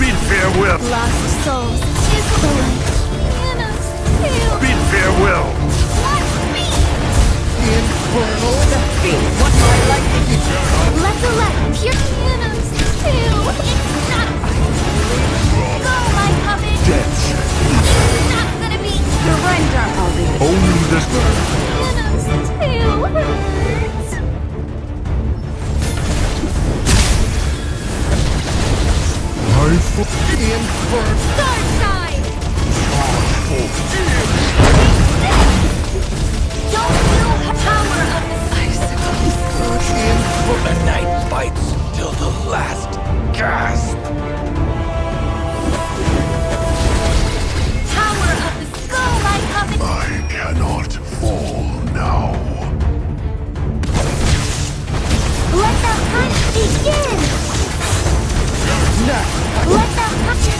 bid farewell. Lost souls. Charge for Don't power of the for the night till the last. Power of the I cannot fall now. Let the hunt begin! Now! I'll.